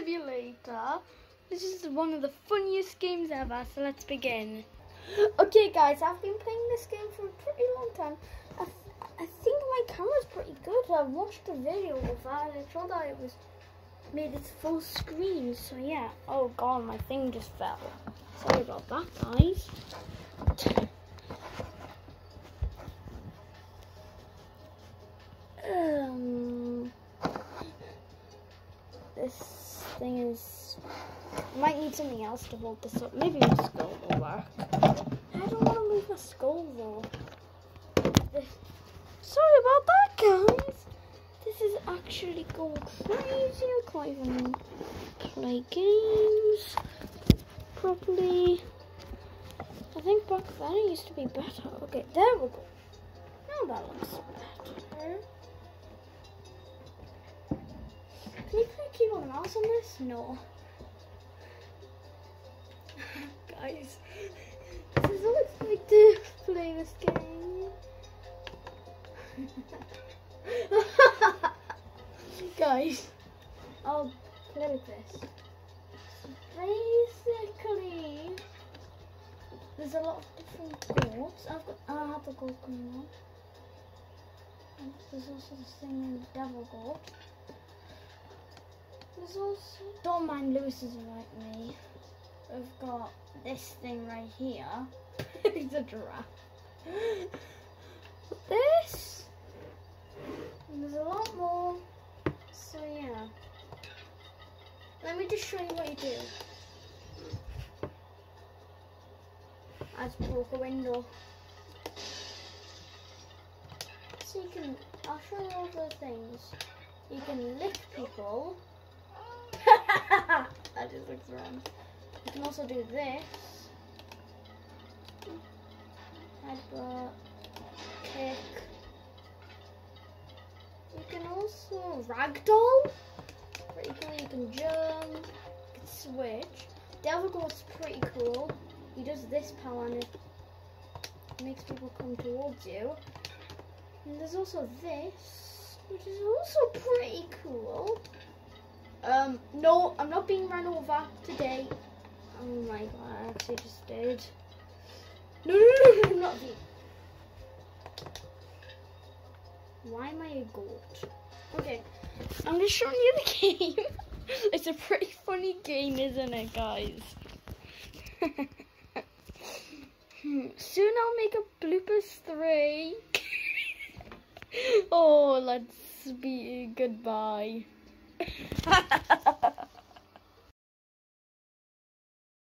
Simulator. This is one of the funniest games ever, so let's begin. Okay guys, I've been playing this game for a pretty long time. I, I think my camera's pretty good. I watched a video of that and I showed that it was made its full screen. So yeah, oh god, my thing just fell. Sorry about that guys. Um, this thing is might need something else to hold this up. Maybe my skull will work. I don't want to move my skull though. This, sorry about that, guys. This is actually going crazy. I can't even play games properly. I think back then it used to be better. Okay, there we go. Now that looks keyboard and mouse on this? No. Guys, this is what it's like to play this game. Guys, I'll play with this. Basically, there's a lot of different goats. I've got I have the goat coming on. There's also this thing named Devil Goat. There's also don't mind Lewis is right me. We've got this thing right here. it's a giraffe. This and there's a lot more. So yeah. Let me just show you what you do. I just broke a window. So you can, I'll show you all the things. You can lift people. That just looks wrong. You can also do this. Headbutt, kick. You can also ragdoll. Pretty cool. You can jump. You can switch. Devil Goat's pretty cool. He does this power and it makes people come towards you. And there's also this, which is also pretty cool. Um, no, I'm not being run over today. Oh my god, I actually just did. No, no, no, no, not you. Why am I a goat? Okay, I'm just showing you the game. it's a pretty funny game, isn't it, guys? Soon I'll make a bloopers three. oh, let's be goodbye.